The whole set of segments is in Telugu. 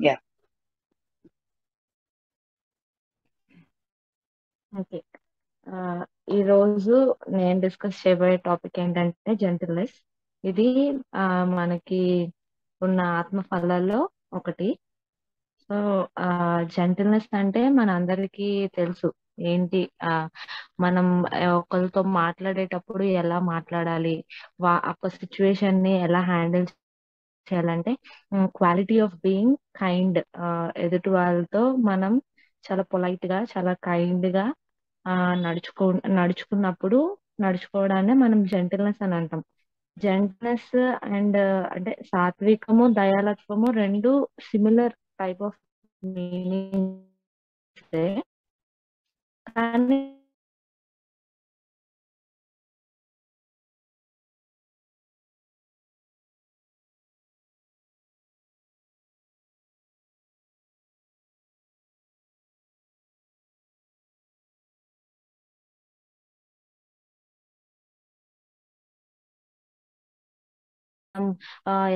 యా ఓకే uh, ఈ రోజు నేను డిస్కస్ చేయబోయే టాపిక్ ఏంటంటే జెంటిల్నెస్ ఇది ఆ, మనకి ఉన్న ఆత్మ ఫలాల్లో ఒకటి. సో జెంటిల్నెస్ అంటే మన అందరికీ తెలుసు. ఏంటి? మనం ఒకరితో మాట్లాడేటప్పుడు ఎలా మాట్లాడాలి? వా ఒక సిచ్యువేషన్ని ఎలా హ్యాండిల్ చేయాలంటే క్వాలిటీ ఆఫ్ బీయింగ్ కైండ్ ఎదుటి వాళ్ళతో మనం చాలా పొలైట్గా చాలా కైండ్గా నడుచుకో నడుచుకున్నప్పుడు నడుచుకోవడాన్ని మనం జెంటిల్నెస్ అని అంటాం. జెంటిల్నెస్ అండ్ అంటే సాత్వికము దయాలత్వము రెండు సిమిలర్ టైప్ ఆఫ్ మీనింగ్ కానీ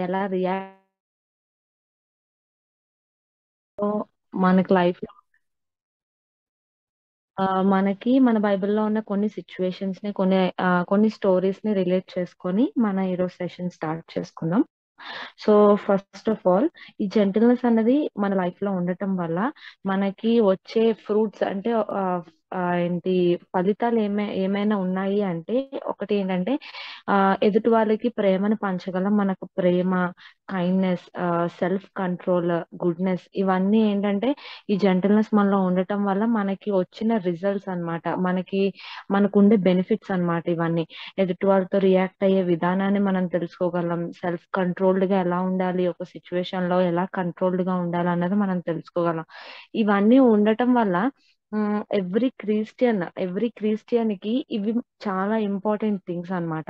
ఎలా రియాక్ట్ మనకి లైఫ్లో మనకి మన బైబిల్లో ఉన్న కొన్ని సిచ్యువేషన్స్ని కొన్ని కొన్ని స్టోరీస్ని రిలేట్ చేసుకొని మన ఈరోజు సెషన్ స్టార్ట్ చేసుకుందాం. సో ఫస్ట్ ఆఫ్ ఆల్ ఈ జెంటిల్నెస్ అనేది మన లైఫ్లో ఉండటం వల్ల మనకి వచ్చే ఫ్రూట్స్ అంటే ఏంటి ఫలితాలు ఏమై ఏమైనా ఉన్నాయి అంటే ఒకటి ఏంటంటే ఆ ఎదుటి వాళ్ళకి ప్రేమను పంచగలం మనకు ప్రేమ కైండ్నెస్ సెల్ఫ్ కంట్రోల్ గుడ్నెస్ ఇవన్నీ ఏంటంటే ఈ జెంటల్నెస్ మనలో ఉండటం వల్ల మనకి వచ్చిన రిజల్ట్స్ అన్నమాట. మనకి మనకు ఉండే బెనిఫిట్స్ అన్నమాట ఇవన్నీ. ఎదుటి వాళ్ళతో రియాక్ట్ అయ్యే విధానాన్ని మనం తెలుసుకోగలం. సెల్ఫ్ కంట్రోల్డ్గా ఎలా ఉండాలి ఒక సిచ్యువేషన్లో ఎలా కంట్రోల్డ్గా ఉండాలి అన్నది మనం తెలుసుకోగలం. ఇవన్నీ ఉండటం వల్ల ఎవ్రీ క్రిస్టియన్ ఎవ్రీ క్రిస్టియన్కి ఇవి చాలా ఇంపార్టెంట్ థింగ్స్ అన్నమాట.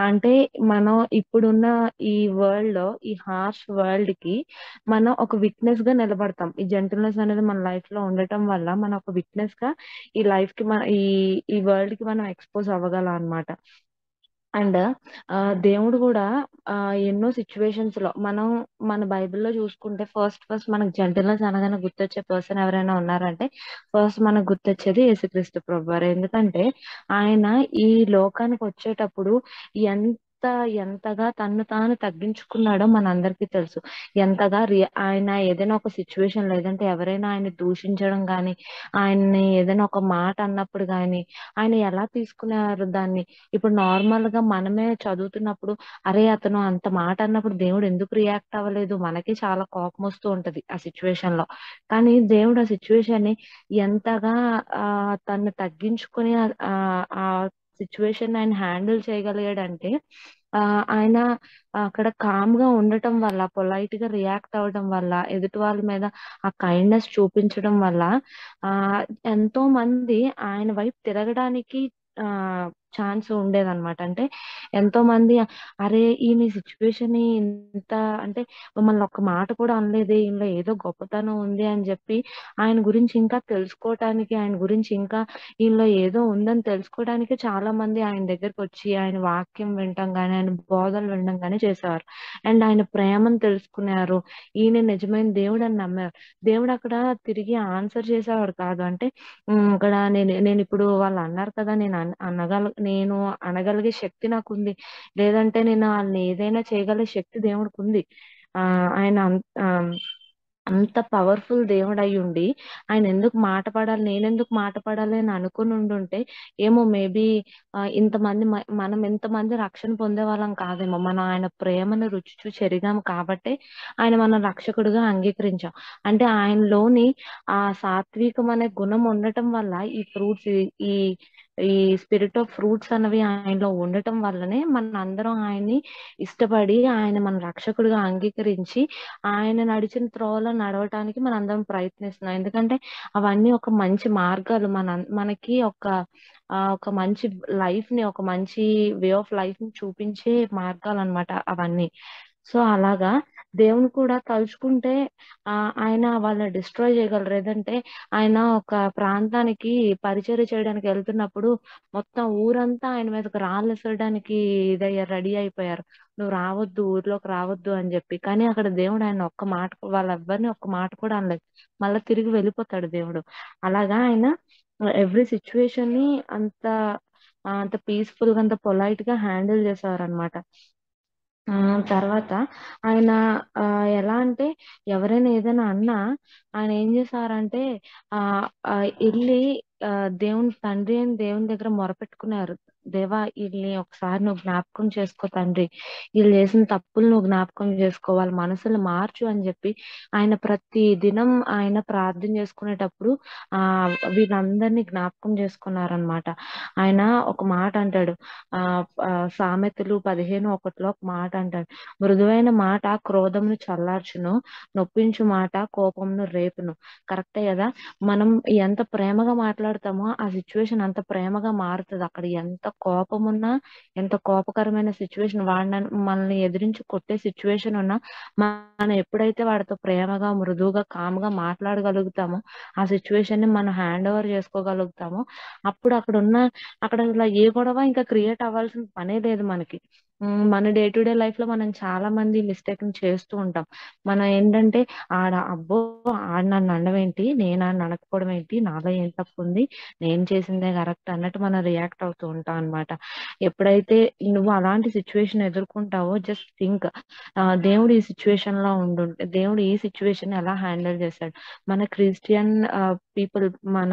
అంటే మనం ఇప్పుడున్న ఈ వరల్డ్లో ఈ హార్ష్ వరల్డ్కి మనం ఒక విట్నెస్గా నిలబడతాం. ఈ జెంటల్నెస్ అనేది మన లైఫ్లో ఉండటం వల్ల మనం ఒక విట్నెస్గా ఈ లైఫ్కి మన ఈ ఈ వరల్డ్కి మనం ఎక్స్పోజ్ అవ్వగలం అన్నమాట. అండ్ దేవుడు కూడా ఆ, ఎన్నో సిచ్యువేషన్స్లో మనం మన బైబిల్లో చూసుకుంటే ఫస్ట్ ఫస్ట్ మనకు జంటలో అనగానే గుర్తొచ్చే పర్సన్ ఎవరైనా ఉన్నారంటే ఫస్ట్ మనకు గుర్తొచ్చేది యేసుక్రీస్తు ప్రభువారు. ఎందుకంటే ఆయన ఈ లోకానికి వచ్చేటప్పుడు ఎంత ఎంతగా తను తాను తగ్గించుకున్నాడో మన అందరికీ తెలుసు. ఎంతగా రి- ఆయన ఏదైనా ఒక సిచ్యువేషన్ లేదంటే ఎవరైనా ఆయన దూషించడం గాని ఆయన్ని ఏదైనా ఒక మాట అన్నప్పుడు గాని ఆయన ఎలా తీసుకున్నారు దాన్ని? ఇప్పుడు నార్మల్గా మనమే చదువుతున్నప్పుడు అరే అతను అంత మాట అన్నప్పుడు దేవుడు ఎందుకు రియాక్ట్ అవ్వలేదు? మనకి చాలా కోపం వస్తూ ఉంటది ఆ సిచ్యువేషన్లో. కానీ దేవుడు ఆ సిచ్యువేషన్ని ఎంతగా ఆ తను తగ్గించుకుని ఆ సిచ్యువేషన్ ఆయన హ్యాండిల్ చేయగలిగాడంటే ఆ ఆయన అక్కడ కామ్గా ఉండటం వల్ల పొలైట్గా రియాక్ట్ అవ్వడం వల్ల ఎదుటి వాళ్ళ మీద ఆ కైండ్నెస్ చూపించడం వల్ల ఆ ఎంతో మంది ఆయన వైపు తిరగడానికి ఆ ఛాన్స్ ఉండేదన్నమాట. అంటే ఎంతో మంది అరే ఈయన సిచ్యువేషన్ ఇంత అంటే మమ్మల్ని ఒక్క మాట కూడా అనలేదే ఈయనలో ఏదో గొప్పతనం ఉంది అని చెప్పి ఆయన గురించి ఇంకా తెలుసుకోవటానికి ఆయన గురించి ఇంకా ఈయనలో ఏదో ఉందని తెలుసుకోవడానికి చాలా మంది ఆయన దగ్గరకు వచ్చి ఆయన వాక్యం వినటం గానీ ఆయన బోధలు వినడం గానీ చేసేవారు. అండ్ ఆయన ప్రేమను తెలుసుకున్నారు. ఈయన నిజమైన దేవుడు అని నమ్మారు. దేవుడు అక్కడ తిరిగి ఆన్సర్ చేసేవాడు కాదు. అంటే ఇక్కడ నేను నేను ఇప్పుడు వాళ్ళు అన్నారు కదా నేను అనగల నేను అనగలిగే శక్తి నాకు ఉంది లేదంటే నేను వాళ్ళని ఏదైనా చేయగలిగే శక్తి దేవుడికి ఉంది. ఆ ఆయన అంత పవర్ఫుల్ దేవుడు అయి ఉండి ఆయన ఎందుకు మాట పడాలి నేను ఎందుకు మాట పడాలి అని అనుకుని ఉండుంటే ఏమో మేబీ ఇంతమంది మనం ఎంతమంది రక్షణ పొందే వాళ్ళం కాదేమో. మనం ఆయన ప్రేమను రుచి చూసి ఎరిగాం కాబట్టి ఆయన మనం రక్షకుడిగా అంగీకరించాం. అంటే ఆయనలోని ఆ సాత్వికం అనే గుణం ఉండటం వల్ల ఈ ఫ్రూట్స్ ఈ ఈ స్పిరిట్ ఆఫ్ ఫ్రూట్స్ అన్నవి ఆయనలో ఉండటం వల్లనే మన అందరం ఆయన్ని ఇష్టపడి ఆయన మన రక్షకుడిగా అంగీకరించి ఆయన నడిచిన త్రోవలో నడవటానికి మన అందరం ప్రయత్నిస్తున్నాం. ఎందుకంటే అవన్నీ ఒక మంచి మార్గాలు. మన మనకి ఒక ఒక మంచి లైఫ్ని ఒక మంచి వే ఆఫ్ లైఫ్ని చూపించే మార్గాలు అన్నమాట అవన్నీ. సో అలాగా దేవుని కూడా తలుచుకుంటే ఆ ఆయన వాళ్ళని డిస్ట్రాయ్ చేయగలరు. ఏదంటే ఆయన ఒక ప్రాంతానికి పరిచర్య చేయడానికి వెళ్తున్నప్పుడు మొత్తం ఊరంతా ఆయన మీదకి రాళ్ళు విసరడానికి ఇదయ్యారు రెడీ అయిపోయారు. నువ్వు రావద్దు ఊర్లోకి రావద్దు అని చెప్పి. కానీ అక్కడ దేవుడు ఆయన ఒక్క మాట వాళ్ళెవ్వరిని ఒక్క మాట కూడా అనలేదు. మళ్ళీ తిరిగి వెళ్ళిపోతాడు దేవుడు. అలాగా ఆయన ఎవ్రీ సిచ్యువేషన్ని అంత అంత పీస్ఫుల్గా అంత పొలైట్గా హ్యాండిల్ చేసేవారనమాట ఆ తర్వాత ఆయన ఆ ఎలా అంటే ఎవరైనా ఏదైనా అన్నా ఆయన ఏం చేశారంటే ఆ వెళ్ళి దేవుని తండ్రి అని దేవుని దగ్గర మొరపెట్టుకున్నారు దేవా వీళ్ళని ఒకసారి నువ్వు జ్ఞాపకం చేసుకో తండ్రి. వీళ్ళు చేసిన తప్పులు నువ్వు జ్ఞాపకం చేసుకో వాళ్ళ మనసులు మార్చు అని చెప్పి ఆయన ప్రతి దినం ఆయన ప్రార్థన చేసుకునేటప్పుడు ఆ వీళ్ళందరినీ జ్ఞాపకం చేసుకున్నారనమాట ఆయన ఒక మాట అంటాడు. ఆ సామెతలు పదిహేను ఒకటిలో ఒక మాట అంటాడు. మృదువైన మాట క్రోధమును చల్లార్చును నొప్పించు మాట కోపంను రేపును. కరెక్టే కదా? మనం ఎంత ప్రేమగా మాట్లాడతామో ఆ సిచ్యువేషన్ అంత ప్రేమగా మారుతుంది. అక్కడ ఎంత కోపం ఉన్నా ఎంత కోపకరమైన సిచ్యువేషన్ వాడిన మనల్ని ఎదిరించి కొట్టే సిచ్యువేషన్ ఉన్నా మనం ఎప్పుడైతే వాడితో ప్రేమగా మృదువుగా కామ్గా మాట్లాడగలుగుతామో ఆ సిచ్యువేషన్ని మనం హ్యాండ్ ఓవర్ చేసుకోగలుగుతామో అప్పుడు అక్కడ ఉన్న అక్కడ ఇలా ఏ గొడవ ఇంకా క్రియేట్ అవ్వాల్సిన పనే లేదు మనకి. మన డే టు డే లైఫ్లో మనం చాలా మంది మిస్టేక్ చేస్తూ ఉంటాం. మనం ఏంటంటే ఆడ అబ్బో ఆడ నన్ను అనడం ఏంటి? నేను ఆడ అనకపోవడం ఏంటి? నాలో ఏం తప్పు ఉంది? నేను చేసిందే కరెక్ట్ అన్నట్టు మనం రియాక్ట్ అవుతూ ఉంటాం అన్నమాట. ఎప్పుడైతే నువ్వు అలాంటి సిచ్యువేషన్ ఎదుర్కొంటావో జస్ట్ థింక్ దేవుడు ఈ సిచ్యువేషన్లో ఉండుంటే దేవుడు ఈ సిచ్యువేషన్ ఎలా హ్యాండిల్ చేశాడు మన క్రిస్టియన్ పీపుల్ మన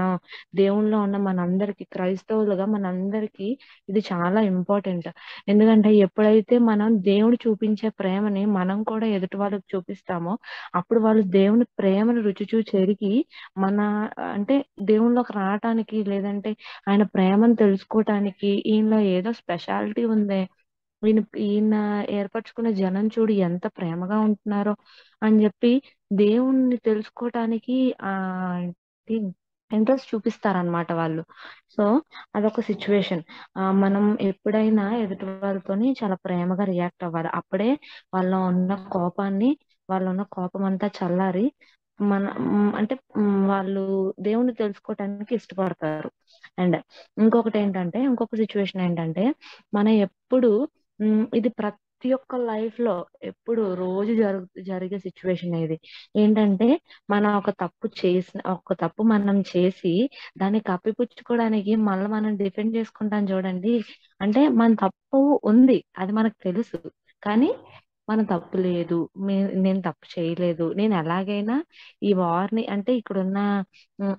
దేవుళ్ళలో ఉన్న మనందరికి క్రైస్తవులుగా మనందరికి ఇది చాలా ఇంపార్టెంట్. ఎందుకంటే ఎప్పుడైతే మనం దేవుడు చూపించే ప్రేమని మనం కూడా ఎదుటి వాళ్ళకి చూపిస్తామో అప్పుడు వాళ్ళు దేవుని ప్రేమను రుచి చూచి ఎరిగి మన అంటే దేవునిలోకి రావటానికి లేదంటే ఆయన ప్రేమను తెలుసుకోవటానికి ఈయనలో ఏదో స్పెషాలిటీ ఉందే. ఈయన ఈయన ఏర్పరచుకున్న జనం చూడు ఎంత ప్రేమగా ఉంటున్నారో అని చెప్పి దేవుణ్ణి తెలుసుకోవటానికి ఆ ఇంట్రెస్ట్ చూపిస్తారనమాట వాళ్ళు. సో అదొక సిచ్యువేషన్. మనం ఎప్పుడైనా ఎదుటి వాళ్ళతోని చాలా ప్రేమగా రియాక్ట్ అవ్వాలి. అప్పుడే వాళ్ళ ఉన్న కోపాన్ని వాళ్ళ ఉన్న కోపం అంతా చల్లారి మన అంటే వాళ్ళు దేవుణ్ణి తెలుసుకోవటానికి ఇష్టపడతారు. అండ్ ఇంకొకటి ఏంటంటే ఇంకొక సిచ్యువేషన్ ఏంటంటే మనం ఎప్పుడు ఇది ప్రతి ప్రతి ఒక్క లైఫ్లో ఎప్పుడు రోజు జరుగు జరిగే సిచ్యువేషన్ ఇది. ఏంటంటే మనం ఒక తప్పు చేసిన ఒక తప్పు మనం చేసి దాన్ని కప్పిపుచ్చుకోవడానికి మళ్ళీ మనం డిఫెండ్ చేసుకుంటాం చూడండి. అంటే మన తప్పు ఉంది అది మనకు తెలుసు. కానీ మన తప్పు లేదు మే- నేను తప్పు చేయలేదు నేను ఎలాగైనా ఈ వార్ని అంటే ఇక్కడున్న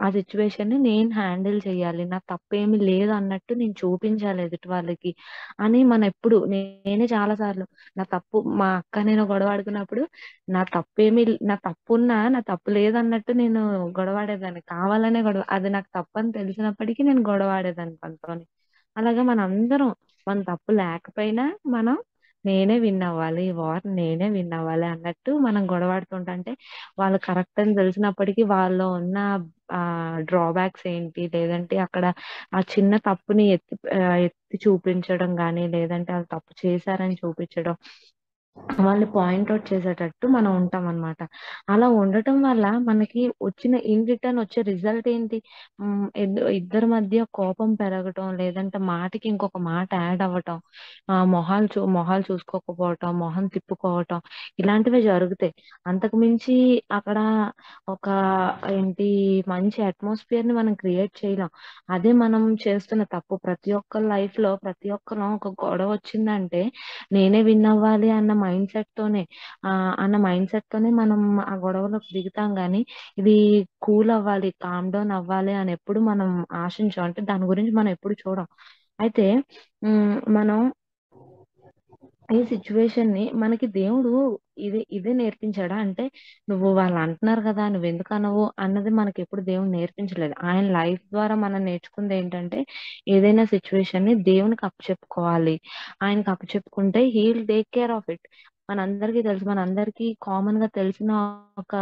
ఆ సిచ్యువేషన్ని నేను హ్యాండిల్ చేయాలి నా తప్పేమీ లేదు అన్నట్టు నేను చూపించాలి ఎదుటి వాళ్ళకి అని మన ఎప్పుడు నేనే చాలా సార్లు నా తప్పు మా అక్క నేను గొడవ ఆడుకున్నప్పుడు నా తప్పేమి నా తప్పున్నా నా తప్పు లేదన్నట్టు నేను గొడవాడేదాన్ని కావాలనే గొడవ అది నాకు తప్పు అని తెలిసినప్పటికీ నేను గొడవాడేదాన్ని తనతోని అలాగే మనందరం మన తప్పు లేకపోయినా మనం నేనే విన్ అవ్వాలి ఈ వార్ నేనే విన్ అవ్వాలి అన్నట్టు మనం గొడవాడుతుంటే వాళ్ళు కరెక్ట్ అని తెలిసినప్పటికీ వాళ్ళు ఉన్న ఆ డ్రాబ్యాక్స్ ఏంటి? లేదంటే అక్కడ ఆ చిన్న తప్పుని ఎత్తి ఎత్తి చూపించడం కానీ లేదంటే వాళ్ళు తప్పు చేశారని చూపించడం వాళ్ళని పాయింట్ అవుట్ చేసేటట్టు మనం ఉంటాం అన్నమాట. అలా ఉండటం వల్ల మనకి వచ్చిన ఇన్ రిటర్న్ వచ్చే రిజల్ట్ ఏంటి? ఉమ్, ఇద్ద- ఇద్దరి మధ్య కోపం పెరగటం లేదంటే మాటకి ఇంకొక మాట యాడ్ అవ్వటం ఆ మొహాలు చూ మొహాలు చూసుకోకపోవటం మొహం తిప్పుకోవటం ఇలాంటివే జరుగుతాయి. అంతకు మించి అక్కడ ఒక ఏంటి మంచి అట్మాస్ఫియర్ని మనం క్రియేట్ చేయలేం. అదే మనం చేస్తున్న తప్పు. ప్రతి ఒక్కరి లైఫ్లో ప్రతి ఒక్కరం ఒక గొడవ వచ్చిందంటే నేనే విన్ అవ్వాలి అన్న మైండ్ సెట్ తోనే ఆ అన్న మైండ్ సెట్ తోనే మనం ఆ గొడవలోకి దిగుతాం గానీ ఇది కూల్ అవ్వాలి కామ్ డౌన్ అవ్వాలి అని ఎప్పుడు మనం ఆశించాం. అంటే దాని గురించి మనం ఎప్పుడు చూడం. అయితే మనం ఈ సిచ్యువేషన్ని మనకి దేవుడు ఇదే ఇదే నేర్పించాడా? అంటే నువ్వు వాళ్ళు అంటున్నారు కదా నువ్వు ఎందుకు అనవు అన్నది మనకి ఎప్పుడు దేవుడు నేర్పించలేదు. ఆయన లైఫ్ ద్వారా మనం నేర్చుకుంది ఏంటంటే ఏదైనా సిచ్యువేషన్ని దేవునికి అప్పచెప్పుకోవాలి. ఆయనకి అప్పచెప్పుకుంటే he'll take care of it మనందరికీ తెలుసు మనందరికీ కామన్గా తెలిసిన ఒక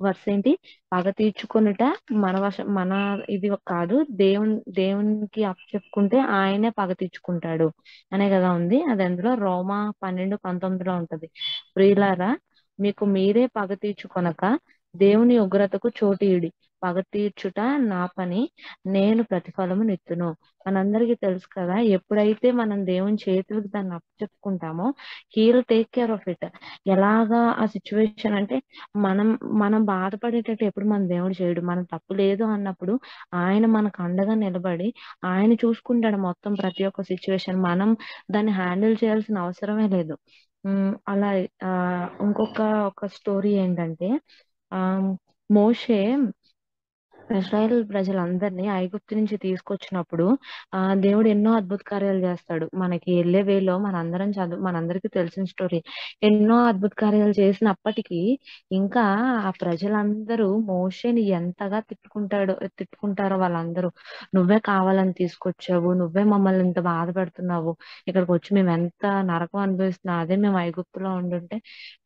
వర్స్ ఏంటి పగ తీర్చుకొనుట మన వశ మన ఇది కాదు. దేవుని దేవునికి అప్పచెప్పుకుంటే ఆయనే పగ తీర్చుకుంటాడు అనే కదా ఉంది. అది అందులో రోమా పన్నెండు పంతొమ్మిదిలో ఉంటది. ప్రియులారా మీకు మీరే పగ తీర్చుకొనక దేవుని ఉగ్రతకు చోటీయుడి పగ తీర్చుట నా పని నేను ప్రతిఫలము నెత్తును. మనందరికీ తెలుసు కదా ఎప్పుడైతే మనం దేవుని చేతులకు దాన్ని అప్పచెప్పుకుంటామో he'll take care of it. ఎలాగా ఆ సిచ్యువేషన్ అంటే మనం మనం బాధపడేటట్టు ఎప్పుడు మన దేవుడు చేయడు. మన తప్పు లేదు అన్నప్పుడు ఆయన మనకు అండగా నిలబడి ఆయన చూసుకుంటాడు మొత్తం ప్రతి ఒక్క సిచ్యువేషన్. మనం దాన్ని హ్యాండిల్ చేయాల్సిన అవసరమే లేదు. అలా ఆ ఇంకొక ఒక స్టోరీ ఏంటంటే ఆ మోషే ఇస్రాయేల్ ప్రజలందరినీ ఐగుప్తు నుంచి తీసుకొచ్చినప్పుడు ఆ దేవుడు ఎన్నో అద్భుత కార్యాలు చేస్తాడు. మనకి వెళ్ళే వేలో మనందరం చదువు మనందరికీ తెలిసిన స్టోరీ. ఎన్నో అద్భుత కార్యాలు చేసినప్పటికీ ఇంకా ఆ ప్రజలందరూ మోషేని ఎంతగా తిట్టుకుంటాడు తిట్టుకుంటారో వాళ్ళందరూ నువ్వే కావాలని తీసుకొచ్చావు నువ్వే మమ్మల్ని ఇంత బాధ పెడుతున్నావు ఇక్కడికి వచ్చి మేము ఎంత నరకం అనుభవిస్తున్నాం అదే మేము ఐగుప్తులో ఉండుంటే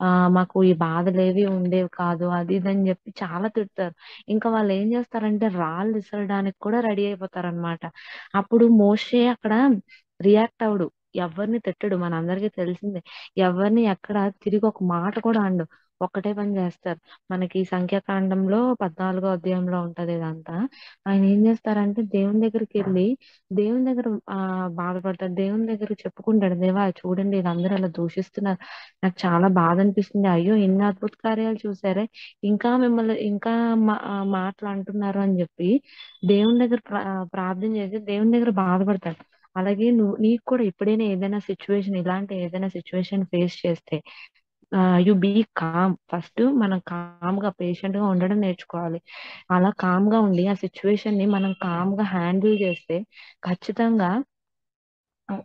ఆ మాకు ఈ బాధలేవి ఉండేవి కాదు అది ఇది అని చెప్పి చాలా తిడతారు. ఇంకా వాళ్ళు ఏం చేస్తారు? చేస్తారంటే రాళ్ళు విసరడానికి కూడా రెడీ అయిపోతారనమాట అప్పుడు మోషే అక్కడ రియాక్ట్ అవడు ఎవరిని తిట్టడు? మనందరికీ తెలిసిందే. ఎవరిని ఎక్కడ తిరిగి ఒక మాట కూడా అండు ఒక్కటే పని చేస్తారు. మనకి సంఖ్యాకాండంలో పద్నాలుగో అధ్యాయంలో ఉంటది ఇదంతా. ఆయన ఏం చేస్తారంటే దేవుని దగ్గరికి వెళ్ళి దేవుని దగ్గర ఆ బాధపడతాడు దేవుని దగ్గర చెప్పుకుంటాడు దేవా చూడండి వీళ్ళందరూ అలా దూషిస్తున్నారు. నాకు చాలా బాధ అనిపిస్తుంది. అయ్యో ఎన్ని అద్భుత కార్యాలు చూసారే. ఇంకా మిమ్మల్ని ఇంకా మా- మాటలు అంటున్నారు అని చెప్పి దేవుని దగ్గర ప్రార్థన చేసి దేవుని దగ్గర బాధపడతాడు. అలాగే నువ్వు నీకు కూడా ఎప్పుడైనా ఏదైనా సిచ్యువేషన్ ఇలాంటి ఏదైనా సిచ్యువేషన్ ఫేస్ చేస్తే యు బీ కామ్ ఫస్ట్ మనం కామ్గా పేషెంట్గా ఉండడం నేర్చుకోవాలి. అలా కామ్గా ఉండి ఆ సిచ్యువేషన్ని మనం కామ్గా హ్యాండిల్ చేస్తే ఖచ్చితంగా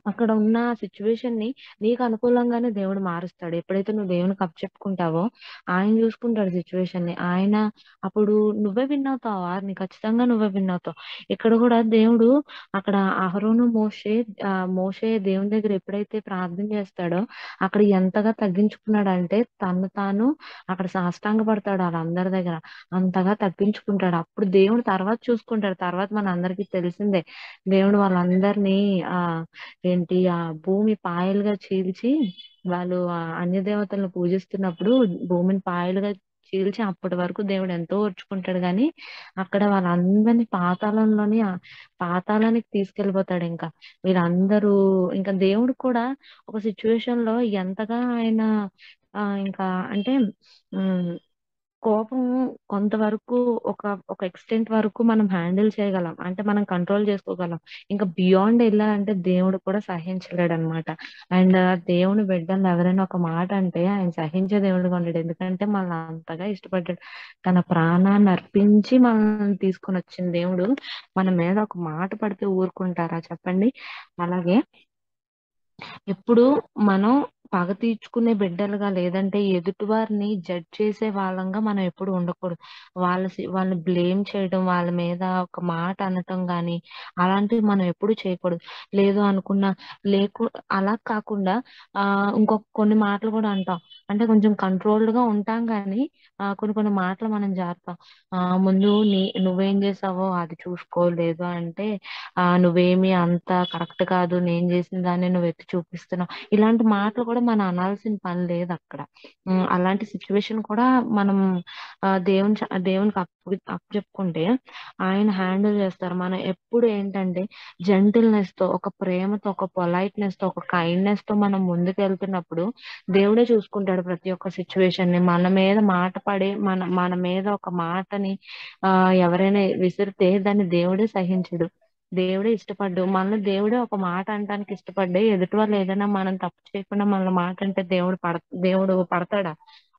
అక్కడ ఉన్న సిచ్యువేషన్ని నీకు అనుకూలంగానే దేవుడు మారుస్తాడు. ఎప్పుడైతే నువ్వు దేవునికి అప్పచెప్పుకుంటావో ఆయన చూసుకుంటాడు సిచ్యువేషన్ని. ఆయన అప్పుడు నువ్వే విన్ అవుతావు? వారిని ఖచ్చితంగా నువ్వే విన్ అవుతావు. ఇక్కడ కూడా దేవుడు అక్కడ అహరోను మోషే ఆ మోషే దేవుని దగ్గర ఎప్పుడైతే ప్రార్థన చేస్తాడో అక్కడ ఎంతగా తగ్గించుకున్నాడు అంటే తను తాను అక్కడ సాష్టాంగ పడతాడు వాళ్ళందరి దగ్గర. అంతగా తగ్గించుకుంటాడు. అప్పుడు దేవుడు తర్వాత చూసుకుంటాడు. తర్వాత మన అందరికీ తెలిసిందే. దేవుడు వాళ్ళందరినీ ఆ ఏంటి ఆ భూమి పాయలుగా చీల్చి వాళ్ళు ఆ అన్య దేవతలను పూజిస్తున్నప్పుడు భూమిని పాయలుగా చీల్చి అప్పటి వరకు దేవుడు ఎంతో ఓర్చుకుంటాడు. గాని అక్కడ వాళ్ళందరినీ పాతాళంలోని పాతాళానికి తీసుకెళ్ళిపోతాడు ఇంకా. వీళ్ళందరూ ఇంకా దేవుడు కూడా ఒక సిచ్యువేషన్లో ఎంతగా ఆయన ఆ ఇంకా అంటే కోపం కొంతవరకు ఒక ఒక ఎక్స్టెంట్ వరకు మనం హ్యాండిల్ చేయగలం. అంటే మనం కంట్రోల్ చేసుకోగలం. ఇంకా బియాండ్ వెళ్ళాలంటే దేవుడు కూడా సహించలేడు అనమాట అండ్ దేవుని బిడ్డలు ఎవరైనా ఒక మాట అంటే ఆయన సహించే దేవుడుగా ఉండడు. ఎందుకంటే మనల్ని అంతగా ఇష్టపడ్డాడు. తన ప్రాణాన్ని అర్పించి మనల్ని తీసుకొని వచ్చిన దేవుడు మన మీద ఒక మాట పడితే ఊరుకుంటారా చెప్పండి? అలాగే ఎప్పుడు మనం పగ తీర్చుకునే బిడ్డలుగా లేదంటే ఎదుటి వారిని జడ్జ్ చేసే వాళ్ళంగా మనం ఎప్పుడు ఉండకూడదు. వాళ్ళ వాళ్ళని బ్లేమ్ చేయడం వాళ్ళ మీద ఒక మాట అనటం గాని అలాంటివి మనం ఎప్పుడు చేయకూడదు. లేదు అనుకున్నా లేకు అలా కాకుండా ఆ ఇంకొక కొన్ని మాటలు కూడా అంటాం. అంటే కొంచెం కంట్రోల్డ్గా ఉంటాం కానీ ఆ కొన్ని కొన్ని మాటలు మనం జారుతాం. ఆ ముందు నీ నువ్వేం చేసావో అది చూసుకోలేదు అంటే ఆ నువ్వేమి అంత కరెక్ట్ కాదు నేను చేసిన దాన్ని నువ్వు ఎత్తి చూపిస్తున్నావు. ఇలాంటి మాటలు కూడా మనం అనాల్సిన పని లేదు అక్కడ. అలాంటి సిచ్యువేషన్ కూడా మనం దేవుని దేవునికి అప్పు అప్పచెప్పుకుంటే ఆయన హ్యాండిల్ చేస్తారు. మనం ఎప్పుడు ఏంటంటే జెంటిల్నెస్తో ఒక ప్రేమతో ఒక పొలైట్నెస్తో ఒక కైండ్నెస్తో మనం ముందుకు వెళ్తున్నప్పుడు దేవుడే చూసుకుంటాడు ప్రతి ఒక్క సిచ్యువేషన్ని. మన మీద మాట పడే మన మన మీద ఒక మాటని ఆ ఎవరైనా విసిరితే దాన్ని దేవుడే సహించడు. దేవుడే ఇష్టపడ్డు. మనల్ని దేవుడే ఒక మాట అనడానికి ఇష్టపడ్డే. ఎదుటి వాళ్ళు ఏదైనా మనం తప్పు చేయకుండా మన మాట అంటే దేవుడు పడ దేవుడు పడతాడా?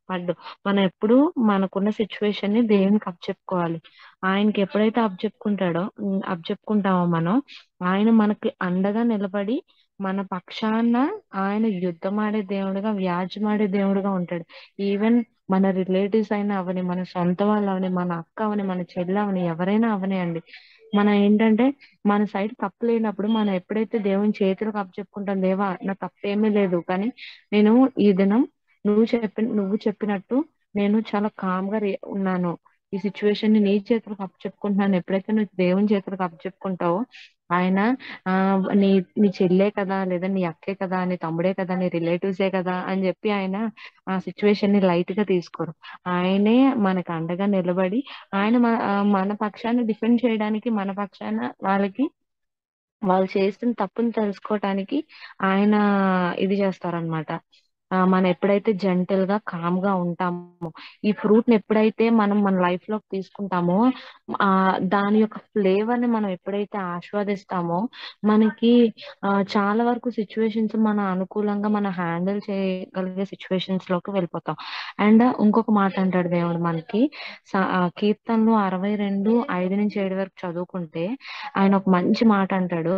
పడ్డు. మనం ఎప్పుడు మనకున్న సిచ్యువేషన్ని దేవునికి అప్పచెప్పుకోవాలి ఆయనకి ఎప్పుడైతే అప్పచెప్పుకుంటాడో అప్పచెప్పుకుంటామో మనం ఆయన మనకి అండగా నిలబడి మన పక్షాన ఆయన యుద్ధమాడే దేవుడుగా వ్యాజ్యమాడే దేవుడుగా ఉంటాడు. ఈవెన్ మన రిలేటివ్స్ అయినా అవని మన సొంత వాళ్ళు అవని మన అక్క అవని మన చెల్లి అవని ఎవరైనా అవని అండి. మనం ఏంటంటే మన సైడ్ తప్పు లేనప్పుడు మనం ఎప్పుడైతే దేవుని చేతులకు అప్పచెప్పుకుంటాం దేవా నా తప్పేమీ లేదు. కానీ నేను ఈ దినం నువ్వు చెప్పి నువ్వు చెప్పినట్టు నేను చాలా కామ్గా ఉన్నాను. ఈ సిచ్యువేషన్ని నీ చేతులకు అప్పచెప్పుకుంటున్నాను ఎప్పుడైతే నువ్వు దేవుని చేతులకు అప్పచెప్పుకుంటావో ఆయన ఆ నీ నీ చెల్లే కదా లేదా నీ అక్కే కదా నీ తమ్ముడే కదా నీ రిలేటివ్సే కదా అని చెప్పి ఆయన ఆ సిచ్యువేషన్ని లైట్గా తీసుకోరు. ఆయనే మనకు అండగా నిలబడి ఆయన మన మన పక్షాన్ని డిఫెండ్ చేయడానికి మన పక్షాన వాళ్ళకి వాళ్ళు చేసిన తప్పుని తెలుసుకోవటానికి ఆయన ఇది చేస్తారనమాట మనం ఎప్పుడైతే జెంటల్గా కామ్గా ఉంటామో ఈ ఫ్రూట్ని ఎప్పుడైతే మనం మన లైఫ్లోకి తీసుకుంటామో ఆ దాని యొక్క ఫ్లేవర్ని మనం ఎప్పుడైతే ఆస్వాదిస్తామో మనకి ఆ చాలా వరకు సిచ్యువేషన్స్ మన అనుకూలంగా మనం హ్యాండిల్ చేయగలిగే సిచ్యువేషన్స్లోకి వెళ్ళిపోతాం. అండ్ ఇంకొక మాట అంటాడు దేవుడు మనకి కీర్తనలు అరవై రెండు ఐదు నుంచి ఏడు వరకు చదువుకుంటే ఆయన ఒక మంచి మాట అంటాడు.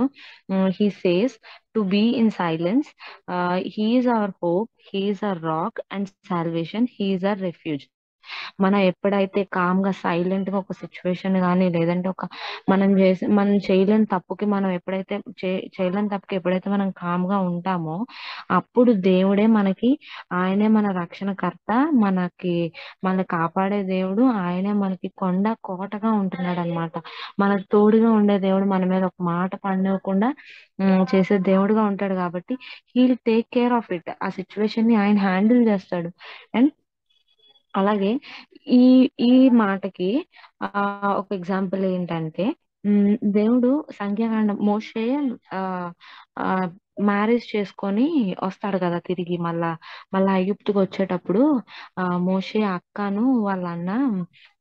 He says to be in silence. Uh, he is our hope, He is our rock and salvation, He is our refuge. మనం ఎప్పుడైతే కామ్గా సైలెంట్గా ఒక సిచ్యువేషన్ కానీ లేదంటే ఒక మనం చేసి మనం చేయలేని తప్పుకి మనం ఎప్పుడైతే చే- చేయలేని తప్పుకి ఎప్పుడైతే మనం కామ్గా ఉంటామో అప్పుడు దేవుడే మనకి ఆయనే మన రక్షణకర్త మనకి మనల్ని కాపాడే దేవుడు ఆయనే మనకి కొండ కోటగా ఉంటున్నాడు అనమాట మనకు తోడుగా ఉండే దేవుడు మన మీద ఒక మాట పడినవ్వకుండా చేసే దేవుడుగా ఉంటాడు కాబట్టి he'll take care of it ఆ సిచ్యువేషన్ని ఆయన హ్యాండిల్ చేస్తాడు. అండ్ అలాగే ఈ ఈ మాటకి ఆ ఒక ఎగ్జాంపుల్ ఏంటంటే ఉమ్, దేవుడు సంఖ్యాకాండం మోషే ఆ ఆ మ్యారేజ్ చేసుకొని వస్తాడు కదా తిరిగి మళ్ళా మళ్ళా ఐగుప్తుకి వచ్చేటప్పుడు ఆ మోషే అక్కను వాళ్ళ అన్న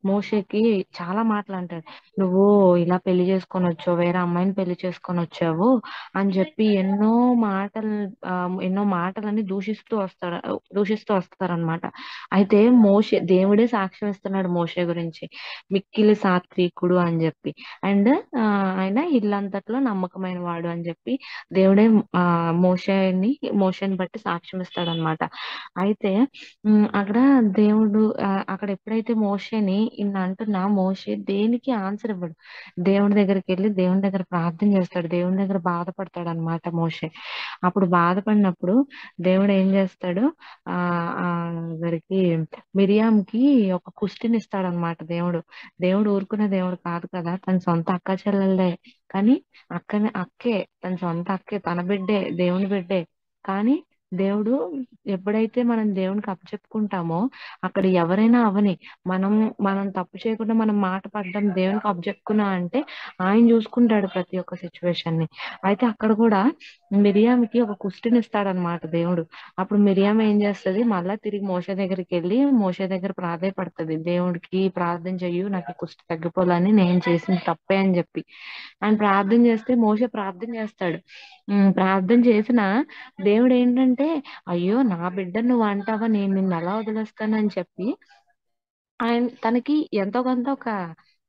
మోషేకి చాలా మాటలు అంటాడు నువ్వు ఇలా పెళ్ళి చేసుకొని వచ్చావు వేరే అమ్మాయిని పెళ్ళి చేసుకొని వచ్చావు అని చెప్పి ఎన్నో మాటలు ఎన్నో మాటలని దూషిస్తూ వస్తాడు దూషిస్తూ వస్తారనమాట అయితే మోషే దేవుడే సాక్ష్యం ఇస్తున్నాడు మోషే గురించి. మిక్కిలి సాత్వికుడు అని చెప్పి. అండ్ ఆయన ఇల్లంతట్లో నమ్మకమైన వాడు అని చెప్పి దేవుడే ఆ మోషేని మోషేని బట్టి సాక్ష్యం ఇస్తాడనమాట అయితే అక్కడ దేవుడు అక్కడ ఎప్పుడైతే మోషేని ఇన్ని అంటున్నా మోషే దేనికి ఆన్సర్ ఇవ్వడు? దేవుడి దగ్గరికి వెళ్ళి దేవుని దగ్గర ప్రార్థన చేస్తాడు దేవుని దగ్గర బాధపడతాడు అనమాట మోషే. అప్పుడు బాధపడినప్పుడు దేవుడు ఏం చేస్తాడు? ఆ ఆ గారికి మిరియాంకి ఒక కుష్టిని ఇస్తాడు అనమాట దేవుడు. దేవుడు ఊరుకునే దేవుడు కాదు కదా తన సొంత అక్క చెల్లెళ్ళే కానీ అక్కనే అక్కే తన సొంత అక్కే తన బిడ్డే దేవుని బిడ్డే. కానీ దేవుడు ఎప్పుడైతే మనం దేవునికి అప్పచెప్పుకుంటామో అక్కడ ఎవరైనా అవని. మనం మనం తప్పు చేయకుండా మనం మాట పడడం దేవునికి అప్పచెప్పుకున్నా అంటే ఆయన చూసుకుంటాడు ప్రతి ఒక్క సిచ్యువేషన్ని. అయితే అక్కడ కూడా మిరియామికి ఒక కుష్టిని ఇస్తాడనమాట దేవుడు. అప్పుడు మిరియామ ఏం చేస్తది? మళ్ళా తిరిగి మోషే దగ్గరికి వెళ్ళి మోష దగ్గర ప్రాధాయపడుతుంది దేవుడికి ప్రార్థన చెయ్యు నాకు కుష్టి తగ్గిపోవాలని నేను చేసిన తప్పే అని చెప్పి. ఆయన ప్రార్థన చేస్తే మోష ప్రార్థన చేస్తాడు. ప్రార్థన చేసిన దేవుడు ఏంటంటే అయ్యో నా బిడ్డ నువ్వు అంటావా? నేను నిన్ను ఎలా వదిలేస్తానని చెప్పి ఆయన తనకి ఎంతో కొంత ఒక